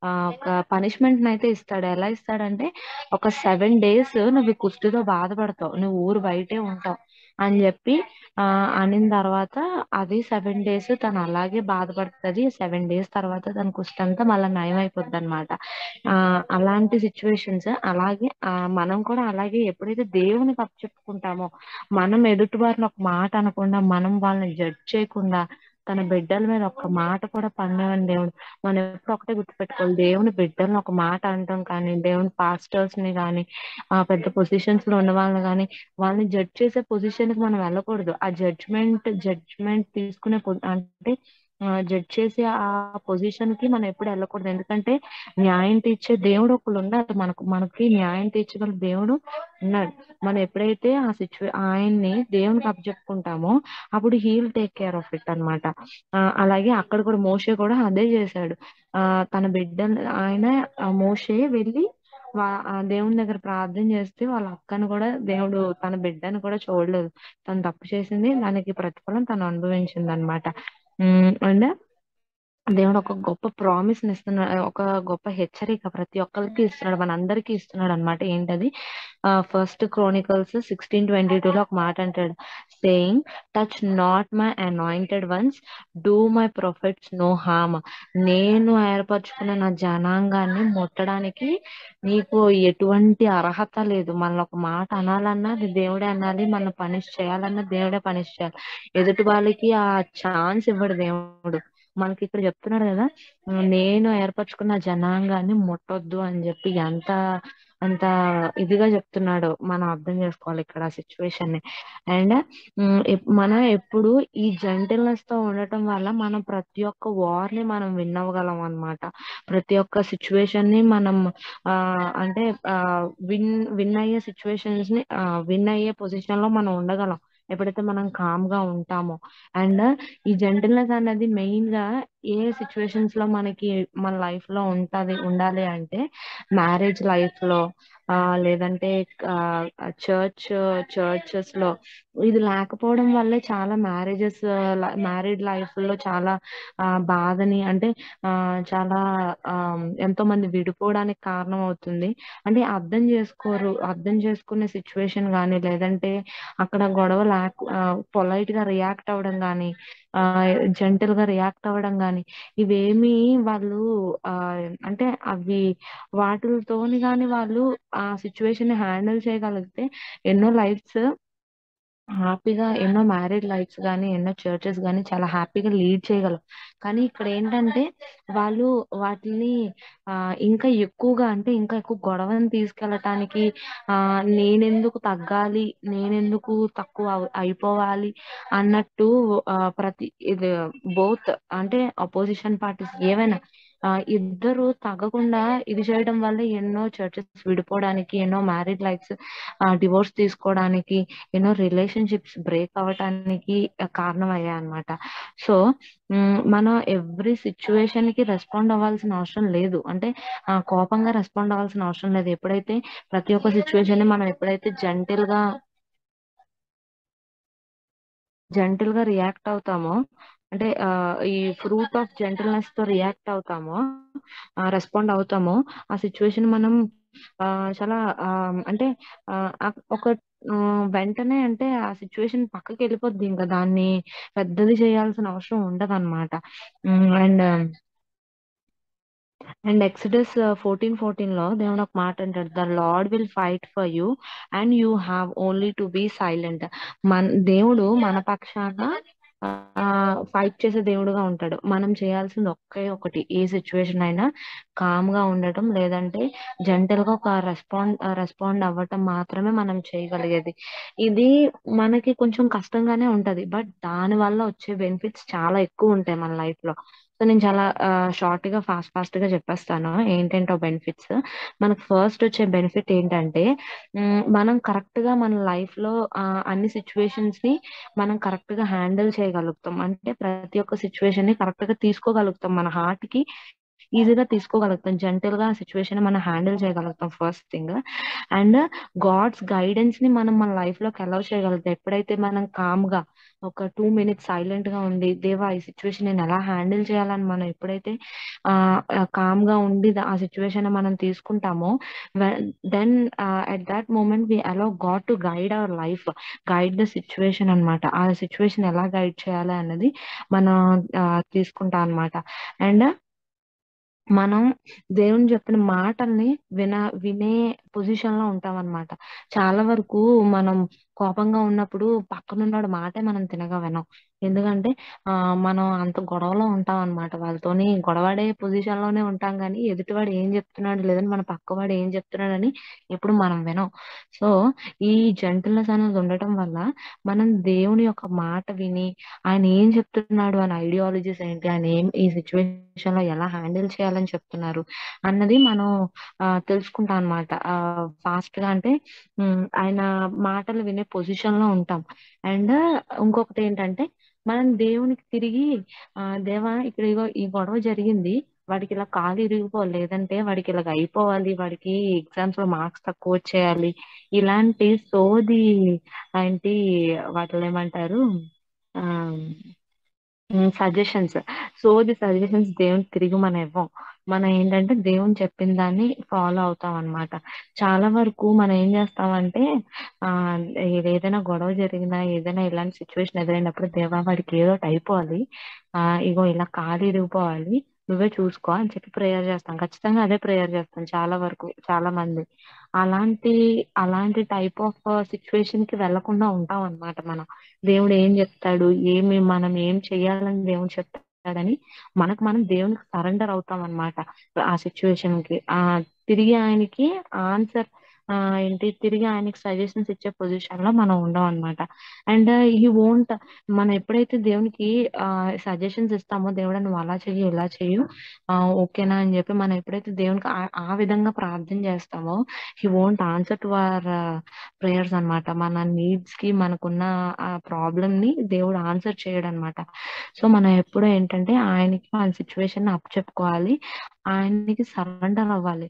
ఆ, ఒక పనిష్మెంట్ అయితే ఇస్తాడు. ఎలా ఇస్తాడంటే ఒక సెవెన్ డేస్ నువ్వు ఈ కుష్టితో బాధపడతావు. నువ్వు ఊరు బయటే ఉంటావు అని చెప్పి ఆ అనిన తర్వాత అది సెవెన్ డేస్ తను అలాగే బాధపడుతుంది. సెవెన్ డేస్ తర్వాత తన కుష్టి అంతా మళ్ళీ నయం అయిపోద్ది అనమాట ఆ అలాంటి సిచ్యువేషన్స్. అలాగే మనం కూడా అలాగే ఎప్పుడైతే దేవుని తప్పు చెప్పుకుంటామో, మనం ఎదుటి వారిని ఒక మాట అనకుండా మనం వాళ్ళని జడ్జ్ చేయకుండా తన బిడ్డల మీద ఒక్క మాట కూడా పడినవని దేవుడు. మనం ఎప్పుడు ఒకటే గుర్తుపెట్టుకోవాలి. దేవుని బిడ్డలను ఒక మాట అంటాం కానీ దేవుని పాస్టర్స్ని కానీ ఆ పెద్ద పొజిషన్స్లో ఉన్న వాళ్ళని కానీ వాళ్ళని జడ్జ్ చేసే పొజిషన్కి మనం వెళ్ళకూడదు. ఆ జడ్జ్మెంట్ జడ్జ్మెంట్ తీసుకునే అంటే జడ్జ్ చేసే ఆ పొజిషన్కి మనం ఎప్పుడు వెళ్ళకూడదు. ఎందుకంటే న్యాయం తీర్చే దేవుడు ఒకళ్ళు ఉన్నారు. మనకు మనకి న్యాయం తీర్చగల దేవుడు ఉన్నాడు మనం ఎప్పుడైతే ఆ సిచ్యువే ఆయన్ని దేవునికి అప్పచెప్పుకుంటామో అప్పుడు he'll take care of it అనమాట అలాగే అక్కడ కూడా మోషే కూడా అదే చేశాడు. ఆ తన బిడ్డ ఆయన మోషే వెళ్ళి ఆ దేవుని దగ్గర ప్రార్థన చేస్తే వాళ్ళ అక్కను కూడా దేవుడు తన బిడ్డను కూడా చూడలేదు. తను తప్పు చేసింది. దానికి ప్రతిఫలం తను అనుభవించింది అనమాట అండ్ దేవుడు ఒక గొప్ప ప్రామిస్ ఇస్తున్నాడు ఒక గొప్ప హెచ్చరిక ప్రతి ఒక్కరికి ఇస్తున్నాడు మన అందరికి ఇస్తున్నాడు అనమాట ఏంటది first Chronicles sixteen twenty two లో ఒక మాట అంటాడు. Saying touch not my anointed ones do my prophets no harm నేను ఏర్పరచుకున్న నా జనాంగాన్ని ముట్టడానికి నీకు ఎటువంటి అర్హత లేదు. మన ఒక మాట అనాలన్నా అది దేవుడే అనాలి. మన పనిష్ చేయాలన్నా దేవుడే పనిష్ చేయాలి. ఎదుటి వాళ్ళకి ఆ ఛాన్స్ ఇవ్వడు దేవుడు. మనకి ఇక్కడ చెప్తున్నాడు కదా నేను ఏర్పరచుకున్న జనాంగాన్ని ముట్టొద్దు అని చెప్పి ఎంత అంత ఇదిగా చెప్తున్నాడో మనం అర్థం చేసుకోవాలి ఇక్కడ ఆ సిచ్యువేషన్ని అండ్ మనం ఎప్పుడు ఈ జెంటిల్నెస్తో ఉండటం వల్ల మనం ప్రతి ఒక్క వార్ని మనం విన్ అవ్వగలం అనమాట ప్రతి ఒక్క సిచ్యువేషన్ని మనం ఆ అంటే ఆ విన్ విన్ అయ్యే సిచ్యువేషన్స్ని విన్ అయ్యే పొజిషన్లో మనం ఉండగలం. ఎప్పుడైతే మనం కామ్గా ఉంటామో. అండ్ ఈ జెంటల్నెస్ అనేది మెయిన్గా ఏ సిచ్యువేషన్స్లో మనకి మన లైఫ్లో ఉంటది ఉండాలి అంటే మ్యారేజ్ లైఫ్లో ఆ లేదంటే ఆ చర్చ్ చర్చెస్లో ఇది లేకపోవడం వల్లే చాలా మ్యారేజెస్ మ్యారీడ్ లైఫ్లో చాలా ఆ బాధని అంటే ఆ చాలా ఆ ఎంతో మంది విడిపోవడానికి కారణం అవుతుంది. అంటే అర్థం చేసుకోరు అర్థం చేసుకునే సిచ్యువేషన్ గాని లేదంటే అక్కడ గొడవ లేక పొలైట్గా రియాక్ట్ అవ్వడం గాని ఆ జెంటల్గా రియాక్ట్ అవ్వడం గాని ఇవేమి వాళ్ళు ఆ అంటే అవి వాటిలతోని గాని వాళ్ళు ఆ సిచ్యువేషన్ని హ్యాండిల్ చేయగలిగితే ఎన్నో లైఫ్స్ హ్యాపీగా ఎన్నో మ్యారీడ్ లైఫ్స్ కానీ ఎన్నో చర్చెస్ కానీ చాలా హ్యాపీగా లీడ్ చేయగలం. కానీ ఇక్కడ ఏంటంటే వాళ్ళు వాటిని ఆ ఇంకా ఎక్కువగా అంటే ఇంకా ఎక్కువ గొడవని తీసుకెళ్ళటానికి ఆ నేనెందుకు తగ్గాలి నేనెందుకు తక్కువ అయిపోవాలి అన్నట్టు ఆ ప్రతి ఇది బోత్ అంటే అపోజిషన్ పార్టీస్ ఏవైనా ఇద్దరు తగ్గకుండా ఇది చేయడం వల్ల ఎన్నో చర్చెస్ విడిపోవడానికి ఎన్నో మ్యారీడ్ లైఫ్స్ డివోర్స్ తీసుకోవడానికి ఎన్నో రిలేషన్షిప్స్ బ్రేక్ అవ్వటానికి కారణం అయ్యాయి అనమాట సో మనం ఎవ్రీ సిచ్యువేషన్కి రెస్పాండ్ అవ్వాల్సిన అవసరం లేదు. అంటే కోపంగా రెస్పాండ్ అవ్వాల్సిన అవసరం లేదు. ఎప్పుడైతే ప్రతి ఒక్క సిచ్యువేషన్ని మనం ఎప్పుడైతే జంటిల్గా జంటిల్గా రియాక్ట్ అవుతామో అంటే ఈ ఫ్రూట్ ఆఫ్ జెంటల్నెస్తో రియాక్ట్ అవుతామో రెస్పాండ్ అవుతామో. ఆ సిచ్యువేషన్ మనం చాలా అంటే ఒక వెంటనే అంటే ఆ సిచ్యువేషన్ పక్కకి వెళ్ళిపోద్ది. ఇంకా దాన్ని పెద్దది చేయాల్సిన అవసరం ఉండదన్నమాట. అండ్ అండ్ ఎక్సిడస్ ఫోర్టీన్ ఫోర్టీన్లో దేవుడు ఒక మాట అంటాడు. The Lord will fight for you and you have only to be silent మన దేవుడు మన పక్షాన ఫైట్ చేసే దేవుడుగా ఉంటాడు. మనం చేయాల్సింది ఒకే ఒకటి. ఏ సిచ్యువేషన్ అయినా కామ్గా ఉండటం లేదంటే జెంటల్గా ఒక రెస్పాండ్ రెస్పాండ్ అవ్వటం మాత్రమే మనం చేయగలిగేది. ఇది మనకి కొంచెం కష్టంగానే ఉంటది. బట్ దాని వల్ల వచ్చే బెనిఫిట్స్ చాలా ఎక్కువ ఉంటాయి మన లైఫ్లో. సో నేను చాలా షార్ట్గా ఫాస్ట్ ఫాస్ట్గా చెప్పేస్తాను. ఏంటంటే బెనిఫిట్స్. మనకు ఫస్ట్ వచ్చే బెనిఫిట్ ఏంటంటే మనం కరెక్ట్గా మన లైఫ్లో అన్ని సిచ్యువేషన్స్ని మనం కరెక్ట్గా హ్యాండిల్ చేయగలుగుతాం. అంటే ప్రతి ఒక్క సిచ్యువేషన్ని కరెక్ట్గా తీసుకోగలుగుతాం. మన హార్ట్కి ఈజీగా తీసుకోగలుగుతాం. జెంటల్గా సిచ్యువేషన్ మనం హ్యాండిల్ చేయగలుగుతాం ఫస్ట్ థింగ్ అండ్ గాడ్స్ గైడెన్స్ని మనం మన లైఫ్లోకి అలౌ చేయగలుగుతాం ఎప్పుడైతే మనం కామ్గా ఒక టూ మినిట్స్ సైలెంట్గా ఉండి దేవా ఈ సిచ్యువేషన్ నేను ఎలా హ్యాండిల్ చేయాలని మనం ఎప్పుడైతే ఆ కామ్గా ఉండి ఆ సిచ్యువేషన్ మనం తీసుకుంటామో then at that moment we allow God to guide our life guide the situation అనమాట ఆ సిచ్యువేషన్ ఎలా గైడ్ చేయాలి అన్నది మనం తీసుకుంటాం అనమాట అండ్ మనం దేవుని చెప్పిన మాటల్ని విన వినే పొజిషన్లో ఉంటాం అనమాట చాలా వరకు మనం కోపంగా ఉన్నప్పుడు పక్కనున్నోడి మాటే మనం తినగా వినం. ఎందుకంటే ఆ మనం అంత గొడవలో ఉంటాం అనమాట వాళ్ళతోని. గొడవడే పొజిషన్లోనే ఉంటాం గాని ఎదుటివాడు ఏం చెప్తున్నాడు లేదని మన పక్కవాడు ఏం చెప్తున్నాడని ఎప్పుడు మనం వినం. సో ఈ జెంటిల్నెస్ అనేది ఉండటం వల్ల మనం దేవుని యొక్క మాట విని ఆయన ఏం చెప్తున్నాడు ఆయన ఐడియాలజీస్ ఏంటి ఆయన ఏం ఈ సిచ్యువేషన్లో ఎలా హ్యాండిల్ చేయాలని చెప్తున్నారు అన్నది మనం ఆ తెలుసుకుంటాం అనమాట ఆ ఫాస్ట్గా అంటే ఆయన మాటలు వినే పొజిషన్లో ఉంటాం. అండ్ ఇంకొకటి ఏంటంటే మనం దేవునికి తిరిగి ఆ దేవా ఇక్కడ ఇగో ఈ గొడవ జరిగింది వాడికి ఇలా కాలు ఇరిగిపోవాలి లేదంటే వాడికి ఇలాగ అయిపోవాలి వాడికి ఎగ్జామ్స్లో మార్క్స్ తక్కువ వచ్చేయాలి ఇలాంటి సోది ఏంటి వాటిలో ఏమంటారు ఆ సజెషన్స్ సోది సజెషన్స్ దేవునికి తిరిగి మనం ఇవ్వం. మనం ఏంటంటే దేవుని చెప్పిన దాన్ని ఫాలో అవుతాం అనమాట చాలా వరకు మనం ఏం చేస్తామంటే ఆ ఏదైనా గొడవ జరిగినా ఏదైనా ఇలాంటి సిచ్యువేషన్ ఎదురైనప్పుడు దేవా వాడికి ఏదో ఒకటి అయిపోవాలి. ఆ ఇగో ఇలా కాలు ఇరిగిపోవాలి. నువ్వే చూసుకో అని చెప్పి ప్రేయర్ చేస్తాం. ఖచ్చితంగా అదే ప్రేయర్ చేస్తాం చాలా వరకు చాలా మంది. అలాంటి అలాంటి టైప్ ఆఫ్ సిచ్యువేషన్కి వెళ్ళకుండా ఉంటాం అనమాట మనం. దేవుడు ఏం చెప్తాడు? ఏమి మనం ఏం చెయ్యాలని దేవుడు చెప్తాడని మనకు మనం దేవునికి సరెండర్ అవుతాం అనమాట ఆ సిచ్యువేషన్కి. ఆ తిరిగి ఆయనకి ఆన్సర్ ఆ ఏంటి తిరిగి ఆయనకి సజెషన్స్ ఇచ్చే పొజిషన్లో మనం ఉండం అనమాట అండ్ ఈ ఓంట్ మనం ఎప్పుడైతే దేవునికి ఆ సజెషన్స్ ఇస్తామో దేవుడు నువ్వు అలా చెయ్యి ఇలా చెయ్యు ఆ ఓకేనా అని చెప్పి మనం ఎప్పుడైతే దేవునికి ఆ- విధంగా ప్రార్థన చేస్తామో he won't answer to our prayers అన్నమాట. మన నీడ్స్కి మనకున్న ఆ ప్రాబ్లమ్ని దేవుడు ఆన్సర్ చేయడు అనమాట సో మనం ఎప్పుడు ఏంటంటే ఆయనకి మన సిచ్యువేషన్ అప్ చెప్పుకోవాలి. ఆయనకి సరెండర్ అవ్వాలి.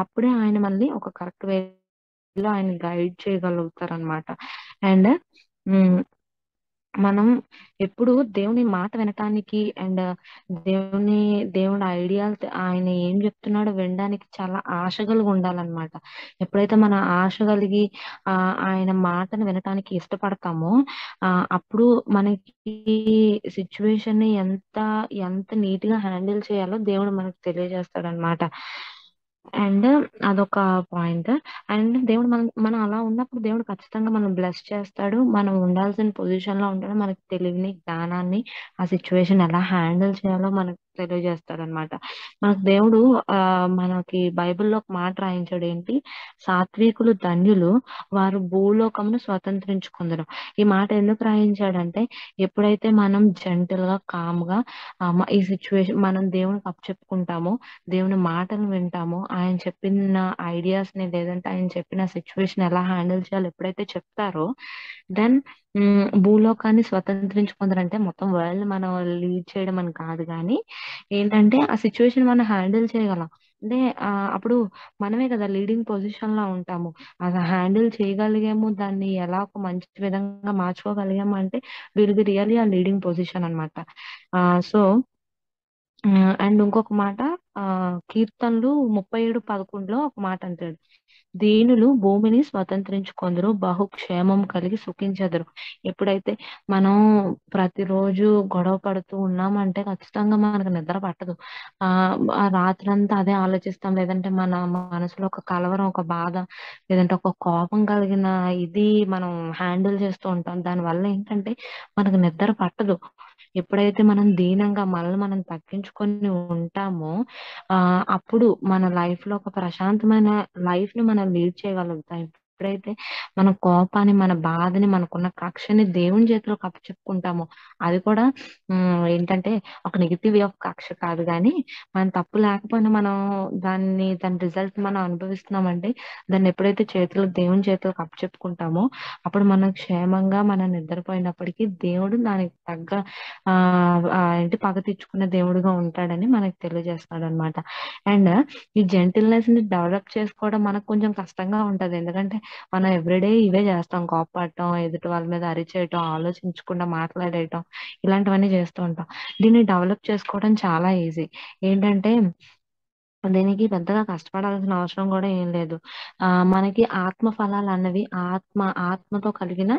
అప్పుడే ఆయన మళ్ళీ ఒక కరెక్ట్ వేలో ఆయన గైడ్ చేయగలుగుతారనమాట అండ్ మనం ఎప్పుడు దేవుని మాట వినటానికి అండ్ దేవుని దేవుని ఐడియాలు ఆయన ఏం చెప్తున్నాడో వినడానికి చాలా ఆశ కలిగి ఉండాలన్నమాట. ఎప్పుడైతే మన ఆశ కలిగి ఆ ఆయన మాటను వినటానికి ఇష్టపడతామో ఆ అప్పుడు మనకి సిచ్యువేషన్ని ఎంత ఎంత నీట్గా హ్యాండిల్ చేయాలో దేవుడు మనకు తెలియజేస్తాడనమాట అండ్ అదొక పాయింట్ అండ్ దేవుడు మనం మనం అలా ఉన్నప్పుడు దేవుడు ఖచ్చితంగా మనం బ్లెస్ చేస్తాడు. మనం ఉండాల్సిన పొజిషన్లో ఉంటాడు మనకి తెలివిని జ్ఞానాన్ని ఆ సిచ్యువేషన్ ఎలా హ్యాండిల్ చేయాలో మనకు తెలియజేస్తాడు అనమాట మనకు దేవుడు ఆ మనకి బైబిల్లో ఒక మాట రాయించాడు ఏంటి? సాత్వికులు ధన్యులు వారు భూలోకమును స్వతంత్రించుకుందరు. ఈ మాట ఎందుకు రాయించాడంటే ఎప్పుడైతే మనం జెంటల్గా కామ్గా మ- ఈ సిచ్యువేషన్ మనం దేవునికి అప్పచెప్పుకుంటామో దేవుని మాటలు వింటామో ఆయన చెప్పిన ఐడియాస్ని లేదంటే ఆయన చెప్పిన సిచ్యువేషన్ ఎలా హ్యాండిల్ చేయాలి ఎప్పుడైతే చెప్తారో దెన్ భూలోకాన్ని స్వతంత్రించుకుందరంటే మొత్తం వరల్డ్ మనం లీడ్ చేయడం అని కాదు కానీ ఏంటంటే ఆ సిచ్యువేషన్ మనం హ్యాండిల్ చేయగలం. అంటే అప్పుడు మనమే కదా లీడింగ్ పొజిషన్లో ఉంటాము. అది హ్యాండిల్ చేయగలిగాము దాన్ని ఎలా ఒక మంచి విధంగా మార్చుకోగలిగాము అంటే విల్ బి రియల్లీ ఆ లీడింగ్ పొజిషన్ అనమాట సో అండ్ ఇంకొక మాట ఆ కీర్తనలు ముప్పై ఏడు పదకొండులో ఒక మాట అంటాడు. దీనులు భూమిని స్వతంత్రించుకొందరు బహుక్షేమం కలిగి సుఖించెదరు. ఎప్పుడైతే మనం ప్రతిరోజు గొడవ పడుతూ ఉన్నామంటే ఖచ్చితంగా మనకు నిద్ర పట్టదు. ఆ రాత్రంతా అదే ఆలోచిస్తాం. లేదంటే మన మనసులో ఒక కలవరం ఒక బాధ లేదంటే ఒక కోపం కలిగిన ఇది మనం హ్యాండిల్ చేస్తూ ఉంటాం. దాని వల్ల ఏంటంటే మనకు నిద్ర పట్టదు. ఎప్పుడైతే మనం దీనంగా మనల్ని మనం తగ్గించుకొని ఉంటామో ఆ అప్పుడు మన లైఫ్లో ఒక ప్రశాంతమైన లైఫ్ని మనం లీడ్ చేయగలుగుతాం. ఎప్పుడైతే మన కోపాన్ని మన బాధని మనకున్న కక్షని దేవుని చేతిలో చెప్పుకుంటామో అది కూడా ఏంటంటే ఒక నెగిటివ్ వే ఆఫ్ కక్ష కాదు. కానీ మన తప్పు లేకపోయినా మనం దాన్ని దాని రిజల్ట్ మనం అనుభవిస్తున్నామంటే దాన్ని ఎప్పుడైతే చేతులు దేవుని చేతిలో చెప్పుకుంటామో అప్పుడు మనం క్షేమంగా మనం నిద్రపోయినప్పటికీ దేవుడు దానికి తగ్గ ఆ ఆ, ఏంటి పగ తెచ్చుకునే దేవుడుగా ఉంటాడని మనకు తెలియజేస్తాడు అనమాట అండ్ ఈ జెంటిల్నెస్ని డెవలప్ చేసుకోవడం మనకు కొంచెం కష్టంగా ఉంటది. ఎందుకంటే మనం ఎవ్రీడే ఇవే చేస్తాం. కోపడటం ఎదుటి వాళ్ళ మీద అరిచేయటం ఆలోచించకుండా మాట్లాడేయటం ఇలాంటివన్నీ చేస్తూ ఉంటాం. దీన్ని డెవలప్ చేసుకోవడం చాలా ఈజీ ఏంటంటే దీనికి పెద్దగా కష్టపడాల్సిన అవసరం కూడా ఏం లేదు. ఆ మనకి ఆత్మ ఫలాలు అన్నవి ఆత్మ ఆత్మతో కలిగిన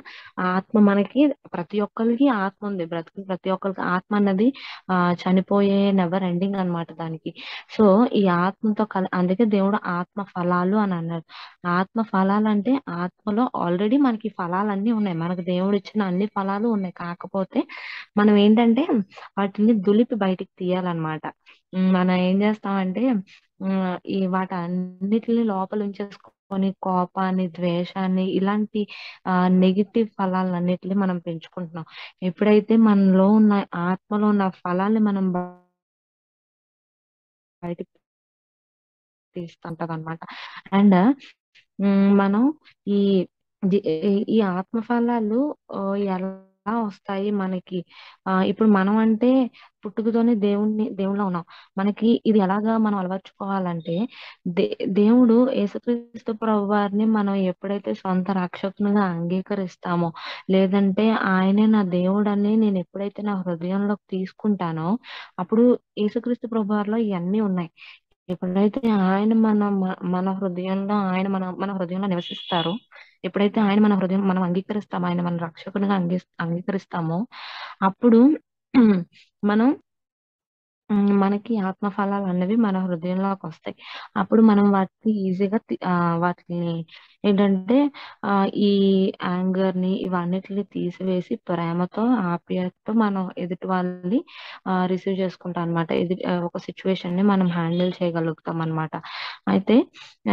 ఆత్మ మనకి ప్రతి ఒక్కరికి ఆత్మ ఉంది. బ్రతుకు ప్రతి ఒక్కరికి ఆత్మ అన్నది ఆ చనిపోయే నెవర్ ఎండింగ్ అన్నమాట దానికి. సో ఈ ఆత్మతో కలి అందుకే దేవుడు ఆత్మ ఫలాలు అని అన్నాడు. ఆత్మ ఫలాలు అంటే ఆత్మలో ఆల్రెడీ మనకి ఫలాలన్నీ ఉన్నాయి. మనకు దేవుడు ఇచ్చిన అన్ని ఫలాలు ఉన్నాయి. కాకపోతే మనం ఏంటంటే వాటిని దులిపి బయటికి తీయాలన్నమాట. మనం ఏం చేస్తామంటే ఈ ఈ వాటన్నిటిని లోపల ఉంచేసుకొని కోపాన్ని ద్వేషాన్ని ఇలాంటి ఆ నెగిటివ్ ఫలాలన్నిటిని మనం పెంచుకుంటున్నాం. ఎప్పుడైతే మనలో ఉన్న ఆత్మలో ఉన్న ఫలాల్ని మనం బయట తీస్తుంటది అనమాట అండ్ మనం ఈ ఈ- ఈ ఆత్మ ఫలాలు ఆ, వస్తాయి మనకి. ఆ ఇప్పుడు మనం అంటే పుట్టుకతోనే దేవుణ్ణి దేవుళ్ళ ఉన్నాం. మనకి ఇది ఎలాగా మనం అలవర్చుకోవాలంటే దే దేవుడు యేసుక్రీస్తు ప్రభు వారిని మనం ఎప్పుడైతే సొంత రక్షకునిగా అంగీకరిస్తామో లేదంటే ఆయనే నా దేవుడు అని నేను ఎప్పుడైతే నా హృదయంలోకి తీసుకుంటానో అప్పుడు యేసుక్రీస్తు ప్రభు వారిలో ఇవన్నీ ఉన్నాయి. ఎప్పుడైతే ఆయన మన మన హృదయంలో ఆయన మన మన హృదయంలో నివసిస్తారో ఎప్పుడైతే ఆయన మన హృదయం మనం అంగీకరిస్తామో ఆయన మన రక్షకునిగా అంగీ అంగీకరిస్తామో అప్పుడు మనం హ్మ్. మనకి ఆత్మ ఫలాలన్నవి మన హృదయంలోకొస్తాయి. అప్పుడు మనం వాటిని ఈజీగా తి ఆహ్, వాటిని ఏంటంటే ఆహ్, ఈ యాంగర్‌ని ఇవన్నిటిని తీసివేసి ప్రేమతో, ఆప్యాయతతో మనం ఎదుటి వాళ్ళని ఆహ్, రిసీవ్ చేసుకుంటాం అనమాట. ఎదుటి ఆహ్, ఒక సిట్యుయేషన్‌ని మనం హ్యాండిల్ చేయగలుగుతాం అనమాట. అయితే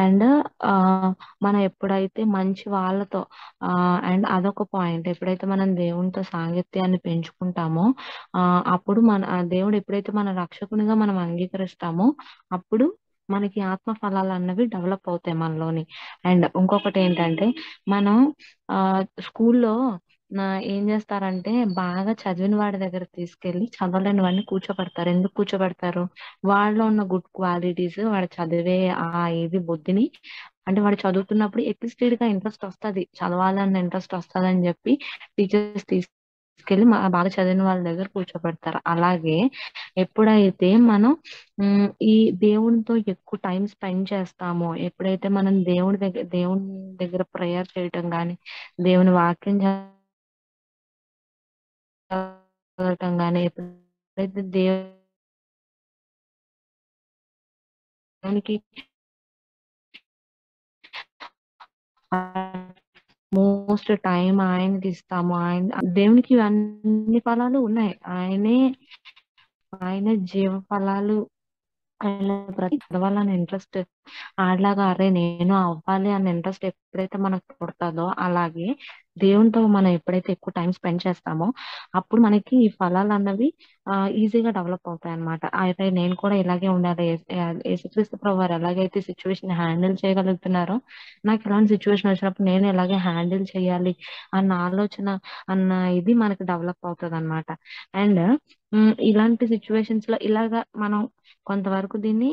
అండ్ ఆహ్, మనం ఎప్పుడైతే మంచి వాళ్ళతో ఆహ్, అండ్ అదొక పాయింట్. ఎప్పుడైతే మనం దేవునితో సాంగత్యాన్ని పెంచుకుంటామో ఆహ్, అప్పుడు మన ఆహ్, దేవుడు ఎప్పుడైతే మన రక్షకునిగా మనం అంగీకరిస్తామో, అప్పుడు మనకి ఆత్మ ఫలాలన్నవి డెవలప్ అవుతాయి మనలోని. అండ్ ఇంకొకటి ఏంటంటే మనం ఆ స్కూల్లో ఏం చేస్తారంటే బాగా చదివిన వాడి దగ్గర తీసుకెళ్ళి చదవలేని వాడిని కూర్చోబెడతారు. ఎందుకు కూర్చోబెడతారు? వాళ్ళలో ఉన్న గుడ్ క్వాలిటీస్ వాడు చదివే ఆ ఇది బుద్ధిని అంటే వాడు చదువుతున్నప్పుడు ఎట్లీస్ట్‌గా ఇంట్రెస్ట్ వస్తుంది చదవాలన్న ఇంట్రెస్ట్ వస్తది అని చెప్పి టీచర్స్ తీసుకెళ్ళి బాగా చదివిన వాళ్ళ దగ్గర కూర్చోబెడతారు. అలాగే ఎప్పుడైతే మనం ఈ దేవునితో ఎక్కువ టైం స్పెండ్ చేస్తామో, ఎప్పుడైతే మనం దేవుడి దగ్గర దేవుని దగ్గర ప్రేయర్ చేయటం గాని, దేవుని వాక్యం చదవటం గాని, ఎప్పుడైతే దేవునికి మోస్ట్ టైం ఆయనకి ఇస్తాము ఆయన దేవునికి అన్ని ఫలాలు ఉన్నాయి. ఆయనే ఆయన జీవ ఫలాలు ఆయన ప్రతి చదవాలని ఇంట్రెస్ట్ ఆడలాగా అరే నేను అవ్వాలి అన్న ఇంట్రెస్ట్ ఎప్పుడైతే మనకు పుడతాదో అలాగే దేవునితో మనం ఎప్పుడైతే ఎక్కువ టైం స్పెండ్ చేస్తామో, అప్పుడు మనకి ఈ ఫలాలు అన్నవి ఈజీగా డెవలప్ అవుతాయన్నమాట. అయితే నేను కూడా ఇలాగే ఉండాలి. యేసుక్రీస్తు ప్రభు ఎలాగైతే సిచ్యువేషన్ హ్యాండిల్ చేయగలుగుతున్నారో, నాకు ఇలాంటి సిచ్యువేషన్ వచ్చినప్పుడు నేను ఎలాగే హ్యాండిల్ చేయాలి అన్న ఆలోచన, అన్న ఇది మనకి డెవలప్ అవుతుంది అనమాట అండ్ ఇలాంటి సిచ్యువేషన్స్లో ఇలాగా మనం కొంతవరకు దీన్ని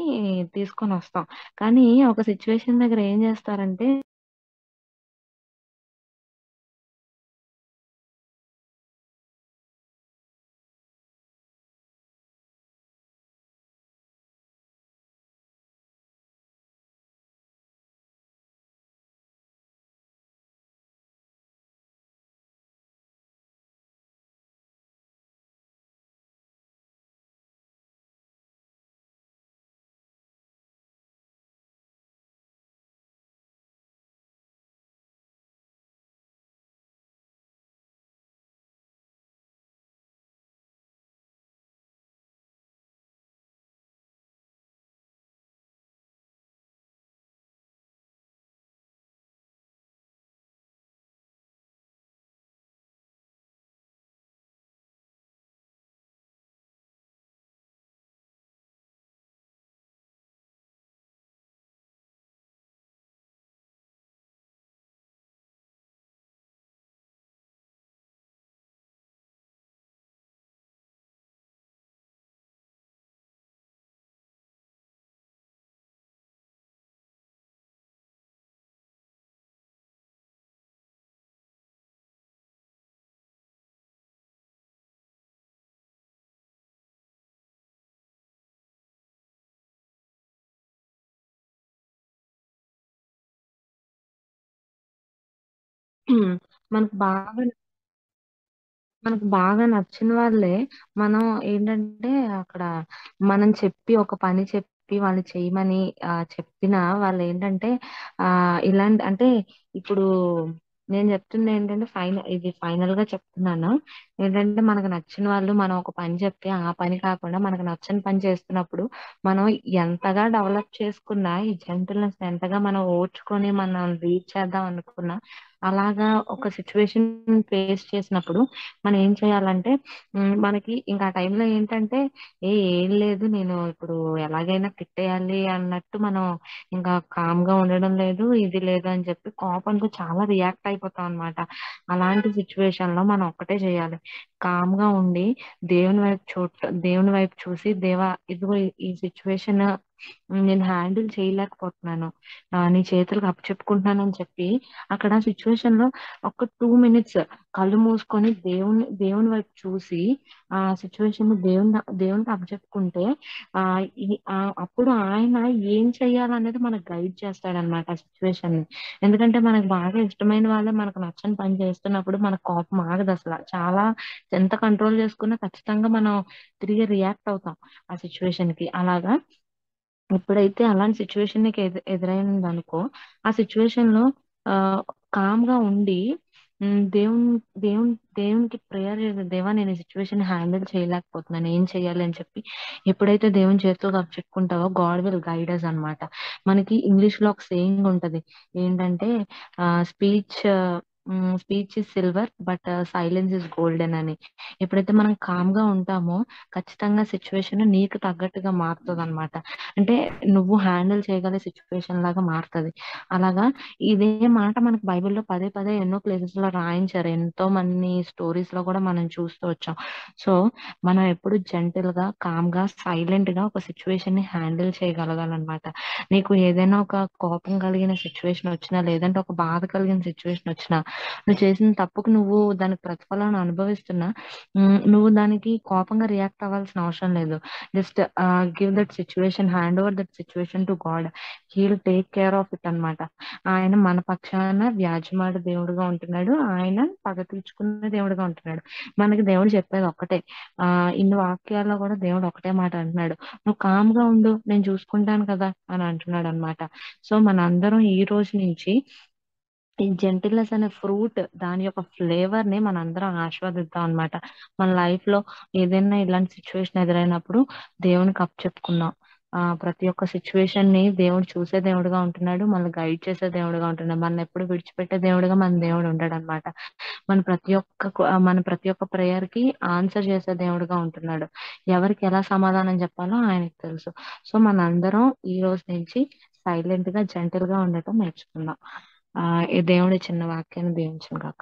తీసుకొని వస్తాం కానీ ఒక సిచ్యువేషన్ దగ్గర ఏం చేస్తారంటే హ్మ్. మనకు బాగా మనకు బాగా నచ్చిన వాళ్ళే మనం ఏంటంటే అక్కడ మనం చెప్పి ఒక పని చెప్పి వాళ్ళు చేయమని ఆహ్, చెప్పినా వాళ్ళేంటంటే ఆహ్, ఇలాంటి అంటే ఇప్పుడు నేను చెప్తుందేంటంటే ఫైన ఇది ఫైనల్‌గా చెప్తున్నాను. ఏంటంటే మనకు నచ్చిన వాళ్ళు మనం ఒక పని చెప్తే ఆ పని కాకుండా మనకు నచ్చని పని చేస్తున్నప్పుడు మనం ఎంతగా డెవలప్ చేసుకున్నా ఈ జెంటిల్‌నెస్ ఎంతగా మనం ఓర్చుకొని మనం రీచ్ చేద్దాం అనుకున్నా అలాగా ఒక సిచ్యువేషన్ ఫేస్ చేసినప్పుడు మనం ఏం చేయాలంటే మనకి ఇంకా ఆ టైంలో ఏంటంటే ఏ ఏం లేదు నేను ఇప్పుడు ఎలాగైనా తిట్టేయాలి అన్నట్టు మనం ఇంకా కామ్‌గా ఉండడం లేదు, ఇది లేదు అని చెప్పి కోపంతో చాలా రియాక్ట్ అయిపోతాం అనమాట. అలాంటి సిట్యుయేషన్‌లో మనం ఒక్కటే చేయాలి. కామ్‌గా ఉండి దేవుని వైపు చూ దేవుని వైపు చూసి దేవా ఇదిగో ఈ సిచ్యువేషన్ నేను హ్యాండిల్ చేయలేకపోతున్నాను. ఆ, నీ చేతులకు అప్పచెప్పుకుంటున్నాను అని చెప్పి అక్కడ సిచ్యువేషన్లో ఒక టూ మినిట్స్ కళ్ళు మూసుకొని దేవుని దేవుని వైపు చూసి ఆ సిచ్యువేషన్ దేవుని దేవునికి అప్పచెప్పుకుంటే ఆ ఈ- ఆ అప్పుడు ఆయన ఏం చెయ్యాలనేది మనకు గైడ్ చేస్తాడనమాట ఆ సిచ్యువేషన్ని. ఎందుకంటే మనకు బాగా ఇష్టమైన వాళ్ళే మనకు నచ్చని పని చేస్తున్నప్పుడు మన కోపం ఆగదు అసలు. చాలా ఎంత కంట్రోల్ చేసుకున్నా ఖచ్చితంగా మనం తిరిగి రియాక్ట్ అవుతాం ఆ సిచ్యువేషన్కి. అలాగా ఎప్పుడైతే అలాంటి సిచ్యువేషన్ నీకు ఎదు ఎదురైంది అనుకో ఆ సిచ్యువేషన్లో ఆ కామ్గా ఉండి ఉమ్, దేవుని దేవుని దేవునికి ప్రేయర్ చేసే దేవా నేను ఈ సిచ్యువేషన్ హ్యాండిల్ చేయలేకపోతున్నాను. ఏం చేయాలి? అని చెప్పి ఎప్పుడైతే దేవుని చేతితో చెప్పుకుంటావో గాడ్ విల్ గైడర్స్ అన్నమాట. మనకి ఇంగ్లీష్లో ఒక సేయింగ్ ఉంటది. ఏంటంటే speech speech is silver but silence is golden అని. ఎప్పుడైతే మనం కామ్గా ఉంటామో ఖచ్చితంగా సిచ్యువేషన్ నీకు తగ్గట్టుగా మారుతుంది అనమాట అంటే నువ్వు హ్యాండిల్ చేయగల సిచ్యువేషన్ లాగా మారుతుంది. అలాగా ఇదే మాట మనకు బైబిల్లో పదే పదే ఎన్నో ప్లేసెస్లో రాయించారు. ఎంతో మంది స్టోరీస్లో కూడా మనం చూస్తూ వచ్చాం. సో మనం ఎప్పుడు జెంటిల్గా కామ్గా సైలెంట్గా ఒక సిచ్యువేషన్ని హ్యాండిల్ చేయగలగాలన్నమాట. నీకు ఏదైనా ఒక కోపం కలిగిన సిచ్యువేషన్ వచ్చినా లేదంటే ఒక బాధ కలిగిన సిచ్యువేషన్ వచ్చినా నువ్వు చేసిన తప్పుకు నువ్వు దానికి ప్రతిఫలాన్ని అనుభవిస్తున్నా నువ్వు దానికి కోపంగా రియాక్ట్ అవ్వాల్సిన అవసరం లేదు. Just give that situation hand over that situation to God he'll take care of it అన్నమాట. ఆయన మన పక్షాన వ్యాజ్యమాడ దేవుడుగా ఉంటున్నాడు. ఆయన పగ తీర్చుకున్న దేవుడుగా ఉంటున్నాడు. మనకి దేవుడు చెప్పేది ఒక్కటే. ఆ ఇన్ని వాక్యాల్లో కూడా దేవుడు ఒకటే మాట అంటున్నాడు. నువ్వు కామ్గా ఉండు నేను చూసుకుంటాను కదా అని అంటున్నాడు అనమాట సో మనందరం ఈ రోజు నుంచి ఈ జెంటిల్నెస్ అనే ఫ్రూట్ దాని యొక్క ఫ్లేవర్ని మనందరం ఆస్వాదిద్దాం అన్నమాట. మన లైఫ్లో ఏదైనా ఇలాంటి సిచ్యువేషన్ ఎదురైనప్పుడు దేవునికి అప్ చెప్పుకుందాం. ఆ ప్రతి ఒక్క సిచ్యువేషన్ని దేవుడు చూసే దేవుడుగా ఉంటున్నాడు మనల్ని గైడ్ చేసే దేవుడుగా ఉంటున్నాడు మన ఎప్పుడు విడిచిపెట్టే దేవుడుగా మన దేవుడు ఉండడు అనమాట మన ప్రతి ఒక్క మన ప్రతి ఒక్క ప్రేయర్కి ఆన్సర్ చేసే దేవుడుగా ఉంటున్నాడు. ఎవరికి ఎలా సమాధానం చెప్పాలో ఆయనకు తెలుసు. సో మనందరం ఈ రోజు నుంచి సైలెంట్గా జెంటల్గా ఉండటం నేర్చుకుందాం. ఆ ఈ దేవుడి చిన్న వాక్యాన్ని దీవించను కాక